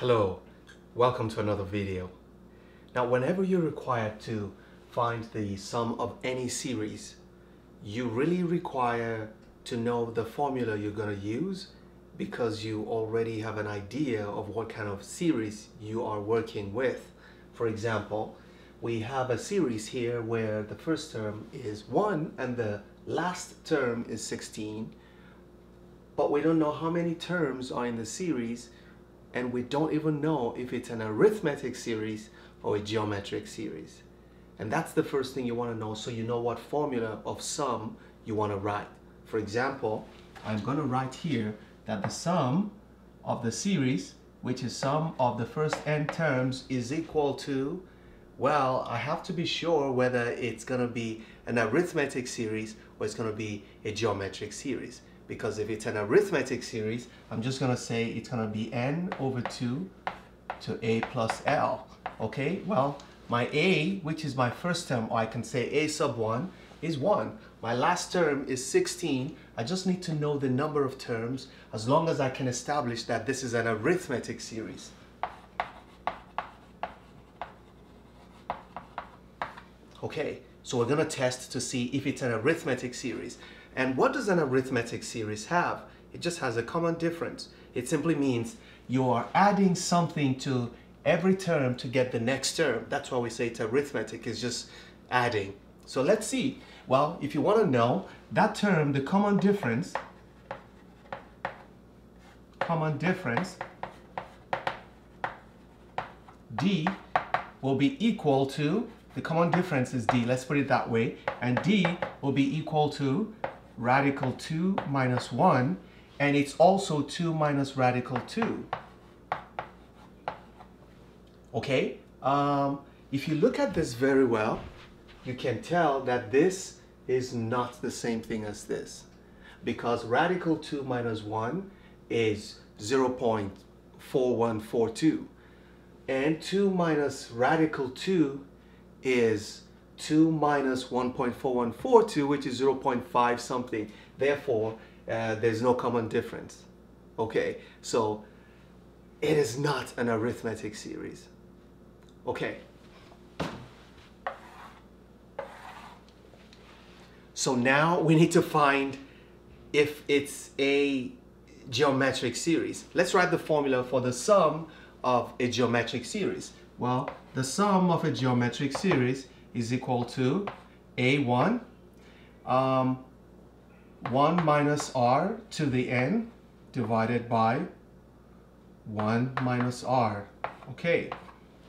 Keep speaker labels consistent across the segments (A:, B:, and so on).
A: Hello, welcome to another video. Now whenever you're required to find the sum of any series, you really require to know the formula you're going to use because you already have an idea of what kind of series you are working with. For example, we have a series here where the first term is 1 and the last term is 16 but we don't know how many terms are in the series and we don't even know if it's an arithmetic series or a geometric series. And that's the first thing you want to know so you know what formula of sum you want to write. For example, I'm going to write here that the sum of the series, which is sum of the first n terms, is equal to, well, I have to be sure whether it's going to be an arithmetic series or it's going to be a geometric series because if it's an arithmetic series, I'm just to say it's to be n over 2 to a plus l. Okay, well, my a, which is my first term, or I can say a sub 1, is 1. My last term is 16. I just need to know the number of terms as long as I can establish that this is an arithmetic series. Okay, so we're to test to see if it's an arithmetic series. And what does an arithmetic series have? It just has a common difference. It simply means you are adding something to every term to get the next term. That's why we say it's arithmetic, it's just adding. So let's see. Well, if you want to know that term, the common difference, common difference, d will be equal to, the common difference is d, let's put it that way, and d will be equal to radical 2 minus 1, and it's also 2 minus radical 2. Okay, um, if you look at this very well, you can tell that this is not the same thing as this. Because radical 2 minus 1 is 0.4142 and 2 minus radical 2 is 2 minus 1.4142, which is 0.5 something. Therefore, uh, there's no common difference. Okay, so it is not an arithmetic series. Okay. So now we need to find if it's a geometric series. Let's write the formula for the sum of a geometric series. Well, the sum of a geometric series is equal to a1 um, 1 minus r to the n divided by 1 minus r. Okay,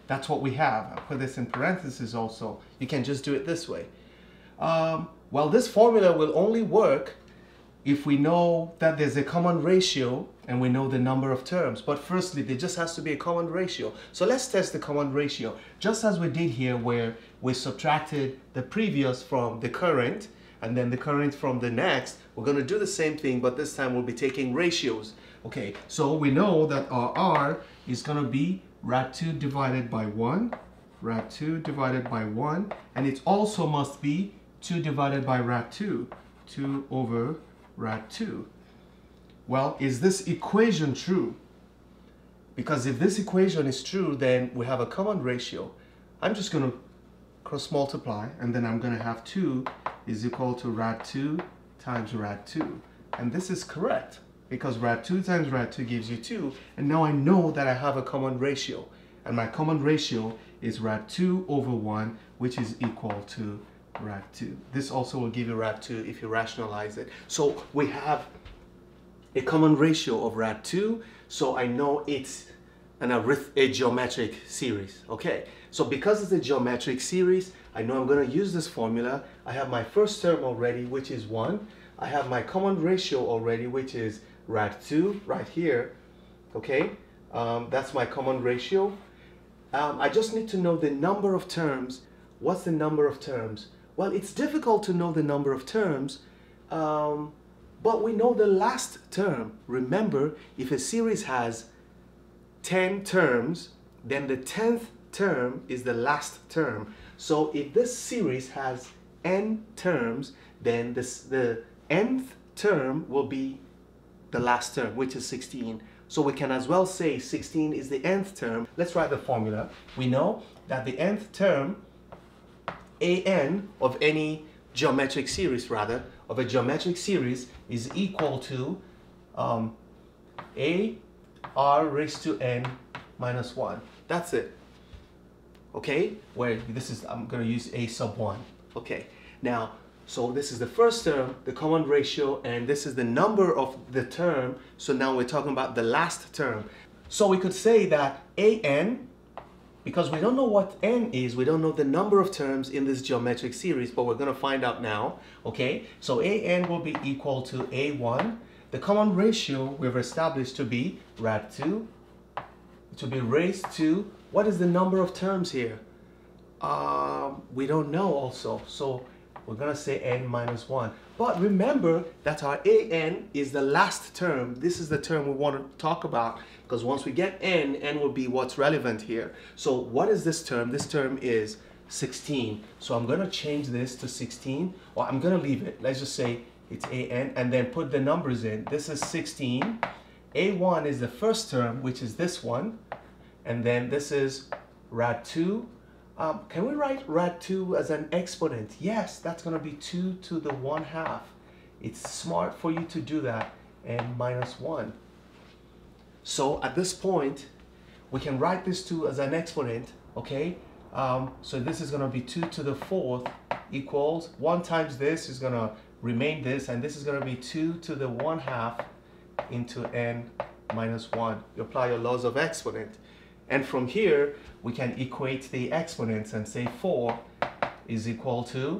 A: that's what we have. I'll put this in parentheses also. You can just do it this way. Um, well, this formula will only work if we know that there's a common ratio and we know the number of terms. But firstly, there just has to be a common ratio. So let's test the common ratio, just as we did here where we subtracted the previous from the current and then the current from the next. We're going to do the same thing, but this time we'll be taking ratios. Okay, so we know that our R is going to be rad 2 divided by 1, rad 2 divided by 1, and it also must be 2 divided by rad 2, 2 over rad 2. Well, is this equation true? Because if this equation is true, then we have a common ratio. I'm just going to cross multiply, and then I'm going to have 2 is equal to rad 2 times rad 2. And this is correct, because rad 2 times rad 2 gives you 2, and now I know that I have a common ratio. And my common ratio is rad 2 over 1, which is equal to rad 2. This also will give you rad 2 if you rationalize it. So we have a common ratio of rad 2, so I know it's an arith a geometric series. Okay, so because it's a geometric series, I know I'm going to use this formula. I have my first term already, which is 1. I have my common ratio already, which is rad 2 right here. Okay, um, that's my common ratio. Um, I just need to know the number of terms. What's the number of terms? Well, it's difficult to know the number of terms, um, but we know the last term. Remember, if a series has 10 terms, then the 10th term is the last term. So if this series has n terms, then this, the nth term will be the last term, which is 16. So we can as well say 16 is the nth term. Let's write the formula. We know that the nth term, an of any geometric series rather, of a geometric series is equal to um, a r raised to n minus 1. That's it. Okay? Where this is, I'm going to use a sub 1. Okay. Now, so this is the first term, the common ratio, and this is the number of the term. So now we're talking about the last term. So we could say that an, because we don't know what n is, we don't know the number of terms in this geometric series, but we're going to find out now. Okay, so an will be equal to a1. The common ratio we've established to be rad2 to be raised to, what is the number of terms here? Um, we don't know also. So we're to say n minus 1. But remember that our an is the last term. This is the term we want to talk about because once we get n, n will be what's relevant here. So what is this term? This term is 16. So I'm to change this to 16 or I'm to leave it. Let's just say it's an and then put the numbers in. This is 16. A1 is the first term, which is this one. And then this is rad2 um, can we write rad 2 as an exponent? Yes, that's going to be 2 to the 1 half. It's smart for you to do that and minus 1. So at this point, we can write this 2 as an exponent, okay? Um, so this is going to be 2 to the 4th equals 1 times this is going to remain this, and this is going to be 2 to the 1 half into n minus 1. You apply your laws of exponent. And from here, we can equate the exponents and say 4 is equal to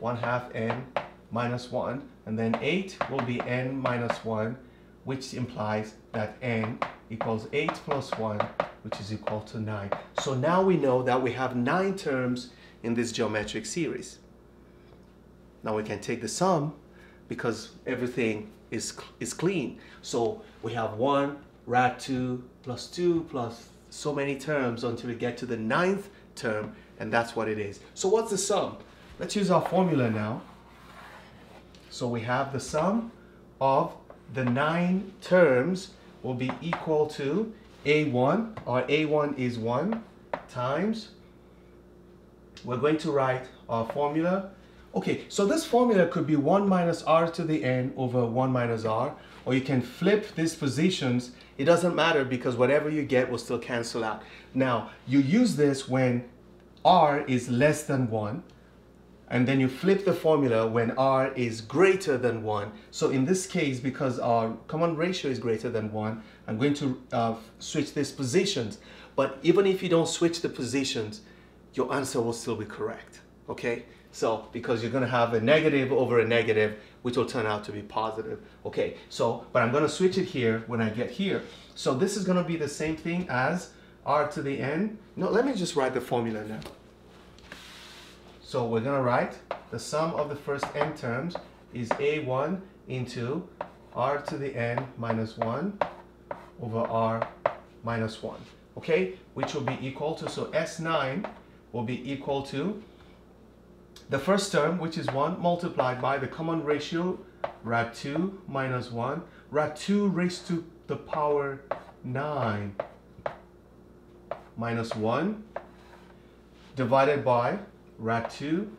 A: 1 half n minus 1. And then 8 will be n minus 1, which implies that n equals 8 plus 1, which is equal to 9. So now we know that we have 9 terms in this geometric series. Now we can take the sum because everything is, is clean. So we have 1 rad 2 plus 2 plus so many terms until we get to the ninth term, and that's what it is. So what's the sum? Let's use our formula now. So we have the sum of the nine terms will be equal to A1, our A1 is 1 times, we're going to write our formula. Okay, so this formula could be 1 minus r to the n over 1 minus r, or you can flip these positions it doesn't matter because whatever you get will still cancel out. Now, you use this when r is less than 1, and then you flip the formula when r is greater than 1. So in this case, because our common ratio is greater than 1, I'm going to uh, switch these positions. But even if you don't switch the positions, your answer will still be correct, okay? So, because you're gonna have a negative over a negative, which will turn out to be positive. Okay, so, but I'm gonna switch it here when I get here. So this is gonna be the same thing as r to the n. No, let me just write the formula now. So we're gonna write the sum of the first n terms is a1 into r to the n minus 1 over r minus 1. Okay, which will be equal to, so s9 will be equal to the first term, which is 1, multiplied by the common ratio, rad 2 minus 1, rad 2 raised to the power 9 minus 1 divided by rad 2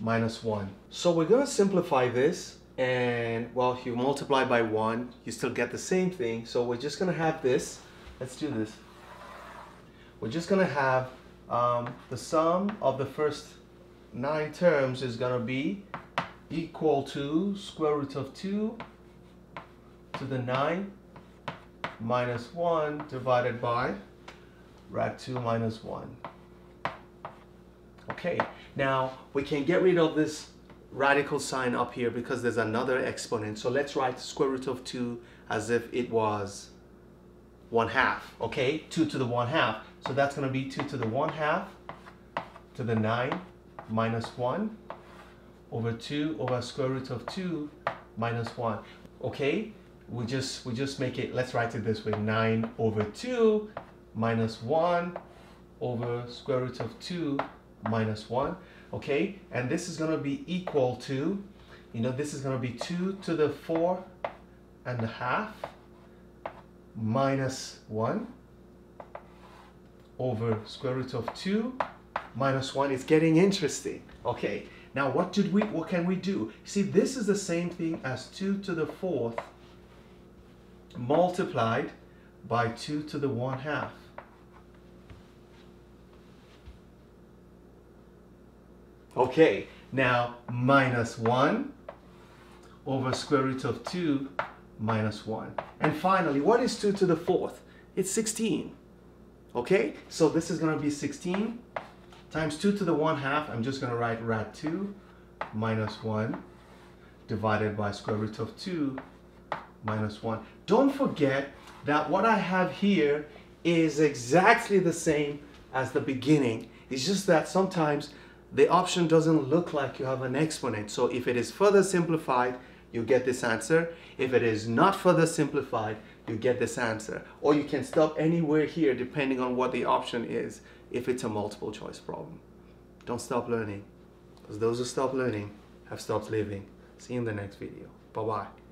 A: minus 1. So we're going to simplify this and well if you multiply by 1 you still get the same thing. So we're just going to have this. Let's do this. We're just going to have um, the sum of the first nine terms is going to be equal to square root of 2 to the 9 minus 1 divided by rad 2 minus 1. Okay, now we can get rid of this radical sign up here because there's another exponent. So let's write square root of 2 as if it was 1 half, okay? 2 to the 1 half. So that's going to be 2 to the 1 half to the 9 minus 1 over 2 over square root of 2 minus 1. Okay, we just we just make it, let's write it this way, 9 over 2 minus 1 over square root of 2 minus 1. Okay, and this is going to be equal to, you know, this is going to be 2 to the 4 and a half minus 1 over square root of 2 minus 1 is getting interesting. Okay, now what did we what can we do? See, this is the same thing as 2 to the 4th multiplied by 2 to the 1 half. Okay, now minus 1 over square root of 2 minus 1. And finally, what is 2 to the 4th? It's 16. Okay, so this is going to be 16 times 2 to the 1 half. I'm just going to write rad 2 minus 1 divided by square root of 2 minus 1. Don't forget that what I have here is exactly the same as the beginning. It's just that sometimes the option doesn't look like you have an exponent. So if it is further simplified, you get this answer. If it is not further simplified, you get this answer. Or you can stop anywhere here depending on what the option is if it's a multiple choice problem. Don't stop learning because those who stop learning have stopped living. See you in the next video. Bye-bye.